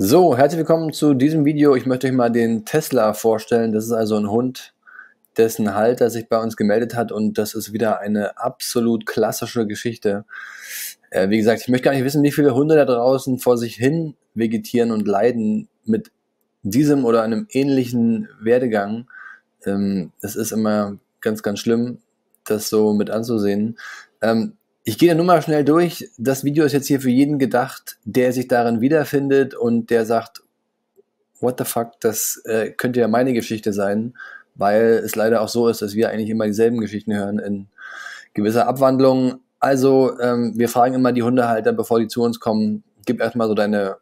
So, herzlich willkommen zu diesem Video. Ich möchte euch mal den Tesla vorstellen. Das ist also ein Hund, dessen Halter sich bei uns gemeldet hat und das ist wieder eine absolut klassische Geschichte. Äh, wie gesagt, ich möchte gar nicht wissen, wie viele Hunde da draußen vor sich hin vegetieren und leiden mit diesem oder einem ähnlichen Werdegang. Ähm, es ist immer ganz, ganz schlimm, das so mit anzusehen. Ähm, ich gehe nur mal schnell durch. Das Video ist jetzt hier für jeden gedacht, der sich darin wiederfindet und der sagt, what the fuck, das äh, könnte ja meine Geschichte sein, weil es leider auch so ist, dass wir eigentlich immer dieselben Geschichten hören in gewisser Abwandlung. Also ähm, wir fragen immer die Hundehalter, bevor die zu uns kommen, gib erstmal so deine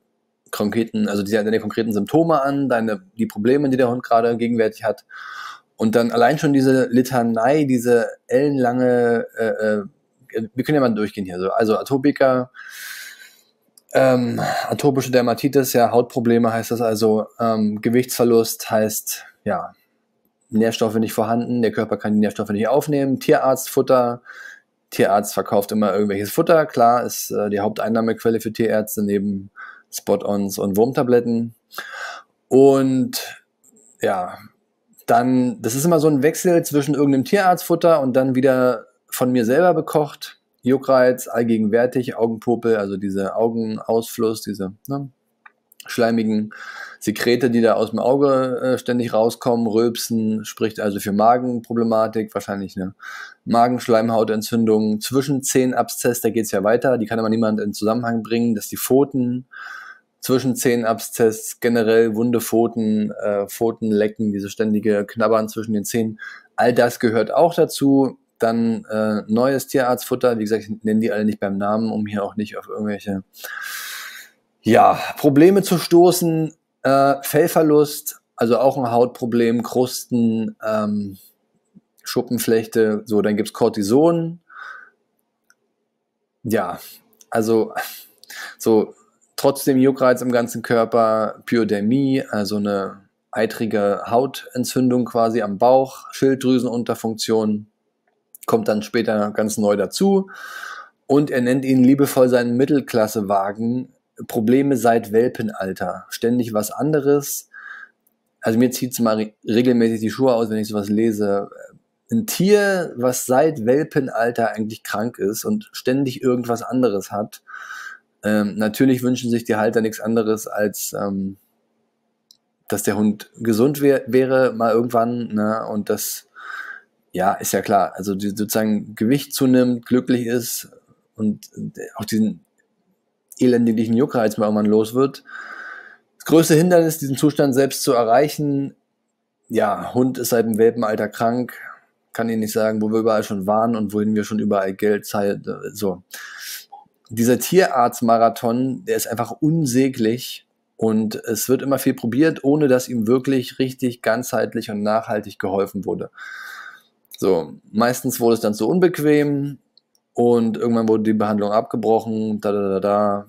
konkreten, also die, deine konkreten Symptome an, deine, die Probleme, die der Hund gerade gegenwärtig hat. Und dann allein schon diese Litanei, diese ellenlange äh, äh wir können ja mal durchgehen hier. So. Also Atopika, ähm, atopische Dermatitis, ja, Hautprobleme heißt das also, ähm, Gewichtsverlust heißt, ja, Nährstoffe nicht vorhanden, der Körper kann die Nährstoffe nicht aufnehmen, Tierarztfutter, Tierarzt verkauft immer irgendwelches Futter, klar, ist äh, die Haupteinnahmequelle für Tierärzte neben Spot-ons und Wurmtabletten. Und ja, dann, das ist immer so ein Wechsel zwischen irgendeinem Tierarztfutter und dann wieder von mir selber bekocht. Juckreiz, allgegenwärtig, Augenpopel, also diese Augenausfluss, diese ne, schleimigen Sekrete, die da aus dem Auge äh, ständig rauskommen, Rülpsen, spricht also für Magenproblematik, wahrscheinlich eine Magenschleimhautentzündung, zwischen Zähnabszess, da geht es ja weiter, die kann aber niemand in Zusammenhang bringen, dass die Pfoten, zwischen Zähnabszess, generell wunde Pfoten, äh, Pfotenlecken, diese ständige Knabbern zwischen den Zähnen, all das gehört auch dazu. Dann äh, neues Tierarztfutter, wie gesagt, ich nenne die alle nicht beim Namen, um hier auch nicht auf irgendwelche ja, Probleme zu stoßen. Äh, Fellverlust, also auch ein Hautproblem, Krusten, ähm, Schuppenflechte, so, dann gibt's Cortison. Ja, also so trotzdem Juckreiz im ganzen Körper, Pyodermie, also eine eitrige Hautentzündung quasi am Bauch, Schilddrüsenunterfunktion, kommt dann später ganz neu dazu. Und er nennt ihn liebevoll seinen Mittelklassewagen. Probleme seit Welpenalter. Ständig was anderes. Also mir zieht es mal regelmäßig die Schuhe aus, wenn ich sowas lese. Ein Tier, was seit Welpenalter eigentlich krank ist und ständig irgendwas anderes hat. Ähm, natürlich wünschen sich die Halter nichts anderes als ähm, dass der Hund gesund wär, wäre mal irgendwann ne? und das ja, ist ja klar. Also die sozusagen Gewicht zunimmt, glücklich ist und auch diesen elendiglichen Juckreiz mal irgendwann los wird. Das größte Hindernis, diesen Zustand selbst zu erreichen, ja, Hund ist seit dem Welpenalter krank, kann Ihnen nicht sagen, wo wir überall schon waren und wohin wir schon überall Geld Zeit, so. Dieser Tierarztmarathon, der ist einfach unsäglich und es wird immer viel probiert, ohne dass ihm wirklich richtig ganzheitlich und nachhaltig geholfen wurde. So, meistens wurde es dann zu unbequem und irgendwann wurde die Behandlung abgebrochen, da, da, da, da.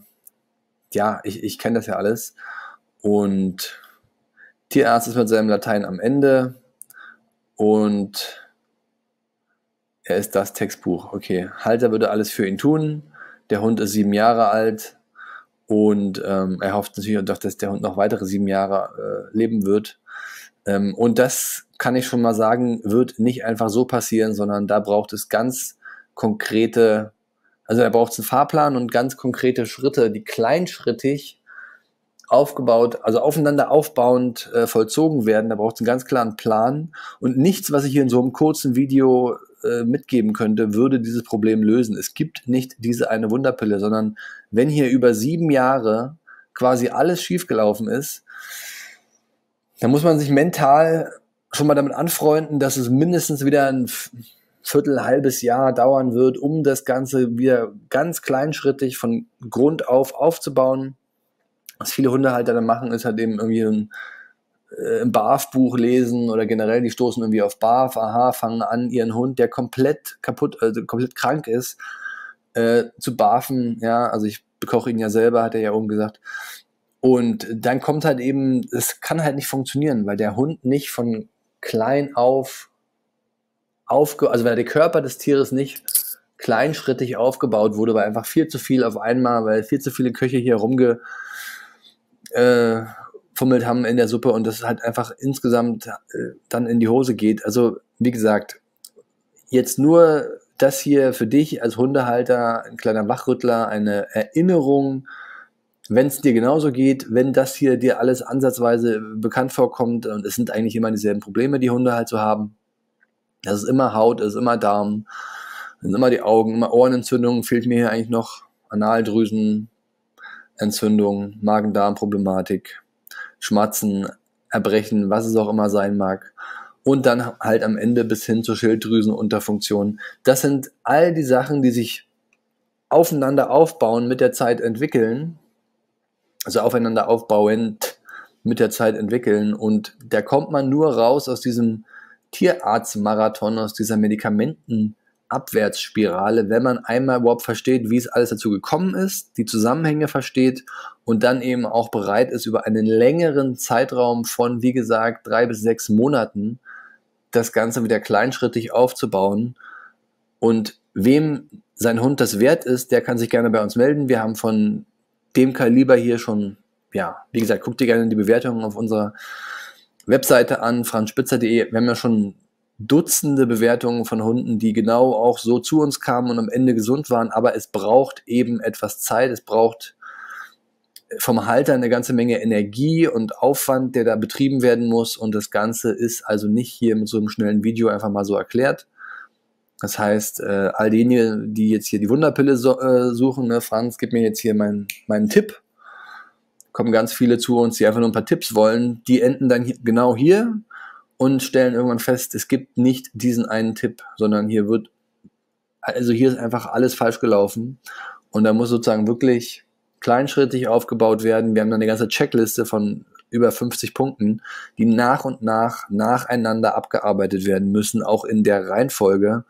Ja, ich, ich kenne das ja alles. Und Tierarzt ist mit seinem Latein am Ende und er ist das Textbuch. Okay, Halter würde alles für ihn tun. Der Hund ist sieben Jahre alt und ähm, er hofft natürlich auch, dass der Hund noch weitere sieben Jahre äh, leben wird. Ähm, und das kann ich schon mal sagen, wird nicht einfach so passieren, sondern da braucht es ganz konkrete, also da braucht es einen Fahrplan und ganz konkrete Schritte, die kleinschrittig aufgebaut, also aufeinander aufbauend äh, vollzogen werden. Da braucht es einen ganz klaren Plan und nichts, was ich hier in so einem kurzen Video äh, mitgeben könnte, würde dieses Problem lösen. Es gibt nicht diese eine Wunderpille, sondern wenn hier über sieben Jahre quasi alles schiefgelaufen ist, da muss man sich mental schon mal damit anfreunden, dass es mindestens wieder ein Viertel, halbes Jahr dauern wird, um das Ganze wieder ganz kleinschrittig von Grund auf aufzubauen. Was viele Hundehalter dann machen, ist halt eben irgendwie ein, äh, ein BAF-Buch lesen oder generell, die stoßen irgendwie auf BAF, aha, fangen an, ihren Hund, der komplett kaputt, also komplett krank ist, äh, zu barfen. Ja, also ich bekoche ihn ja selber, hat er ja oben gesagt. Und dann kommt halt eben, es kann halt nicht funktionieren, weil der Hund nicht von klein auf aufge, also weil der Körper des Tieres nicht kleinschrittig aufgebaut wurde, weil einfach viel zu viel auf einmal, weil viel zu viele Köche hier rumge, äh, haben in der Suppe und das halt einfach insgesamt äh, dann in die Hose geht. Also wie gesagt, jetzt nur das hier für dich als Hundehalter, ein kleiner Wachrüttler, eine Erinnerung, wenn es dir genauso geht, wenn das hier dir alles ansatzweise bekannt vorkommt und es sind eigentlich immer dieselben Probleme, die Hunde halt so haben. Das ist immer Haut, das ist immer Darm, sind immer die Augen, immer Ohrenentzündungen, fehlt mir hier eigentlich noch Analdrüsenentzündung, Magen-Darm-Problematik, Schmatzen, Erbrechen, was es auch immer sein mag und dann halt am Ende bis hin zur Schilddrüsenunterfunktion. Das sind all die Sachen, die sich aufeinander aufbauen, mit der Zeit entwickeln, also aufeinander aufbauend mit der Zeit entwickeln und da kommt man nur raus aus diesem Tierarztmarathon, aus dieser Medikamentenabwärtsspirale, wenn man einmal überhaupt versteht, wie es alles dazu gekommen ist, die Zusammenhänge versteht und dann eben auch bereit ist, über einen längeren Zeitraum von, wie gesagt, drei bis sechs Monaten das Ganze wieder kleinschrittig aufzubauen. Und wem sein Hund das wert ist, der kann sich gerne bei uns melden. Wir haben von dem Kaliber hier schon, ja, wie gesagt, guckt dir gerne die Bewertungen auf unserer Webseite an, franzspitzer.de. Wir haben ja schon Dutzende Bewertungen von Hunden, die genau auch so zu uns kamen und am Ende gesund waren, aber es braucht eben etwas Zeit, es braucht vom Halter eine ganze Menge Energie und Aufwand, der da betrieben werden muss. Und das Ganze ist also nicht hier mit so einem schnellen Video einfach mal so erklärt. Das heißt, äh, all diejenigen, die jetzt hier die Wunderpille so, äh, suchen, ne, Franz, gib mir jetzt hier meinen meinen Tipp. Kommen ganz viele zu uns, die einfach nur ein paar Tipps wollen. Die enden dann hier, genau hier und stellen irgendwann fest, es gibt nicht diesen einen Tipp, sondern hier wird, also hier ist einfach alles falsch gelaufen. Und da muss sozusagen wirklich kleinschrittig aufgebaut werden. Wir haben dann eine ganze Checkliste von über 50 Punkten, die nach und nach nacheinander abgearbeitet werden müssen, auch in der Reihenfolge.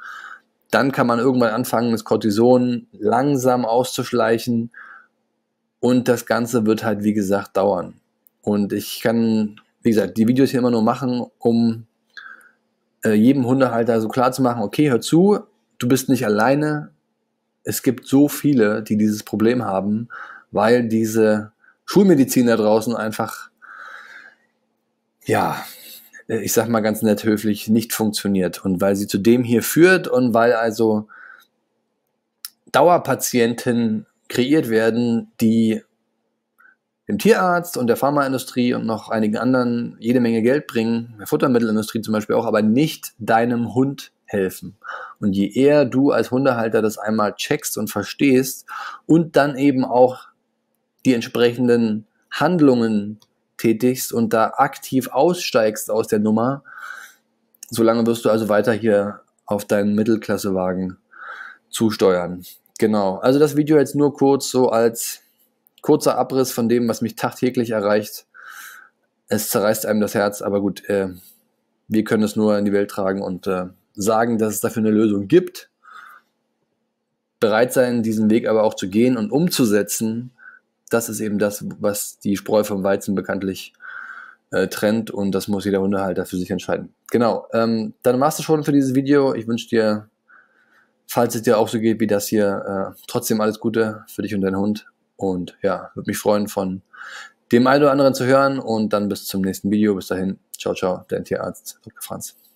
Dann kann man irgendwann anfangen, das Cortison langsam auszuschleichen und das Ganze wird halt, wie gesagt, dauern. Und ich kann, wie gesagt, die Videos hier immer nur machen, um äh, jedem Hundehalter so klar zu machen, okay, hör zu, du bist nicht alleine. Es gibt so viele, die dieses Problem haben weil diese Schulmedizin da draußen einfach, ja, ich sag mal ganz nett höflich, nicht funktioniert und weil sie zu dem hier führt und weil also Dauerpatienten kreiert werden, die dem Tierarzt und der Pharmaindustrie und noch einigen anderen jede Menge Geld bringen, der Futtermittelindustrie zum Beispiel auch, aber nicht deinem Hund helfen. Und je eher du als Hundehalter das einmal checkst und verstehst und dann eben auch die entsprechenden Handlungen tätigst und da aktiv aussteigst aus der Nummer, solange wirst du also weiter hier auf deinen Mittelklassewagen zusteuern. Genau. Also das Video jetzt nur kurz so als kurzer Abriss von dem, was mich tagtäglich erreicht. Es zerreißt einem das Herz, aber gut, äh, wir können es nur in die Welt tragen und äh, sagen, dass es dafür eine Lösung gibt. Bereit sein, diesen Weg aber auch zu gehen und umzusetzen, das ist eben das, was die Spreu vom Weizen bekanntlich äh, trennt und das muss jeder Hundehalter für sich entscheiden. Genau, ähm, dann machst du schon für dieses Video. Ich wünsche dir, falls es dir auch so geht wie das hier, äh, trotzdem alles Gute für dich und deinen Hund. Und ja, würde mich freuen, von dem einen oder anderen zu hören und dann bis zum nächsten Video. Bis dahin, ciao, ciao, dein Tierarzt Dr. Franz.